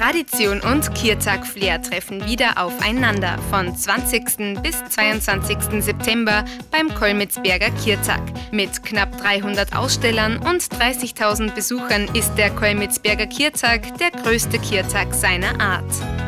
Tradition und Kirtag-Flair treffen wieder aufeinander von 20. bis 22. September beim Kolmitzberger Kirtag. Mit knapp 300 Ausstellern und 30.000 Besuchern ist der Kolmitzberger Kirtag der größte Kirtag seiner Art.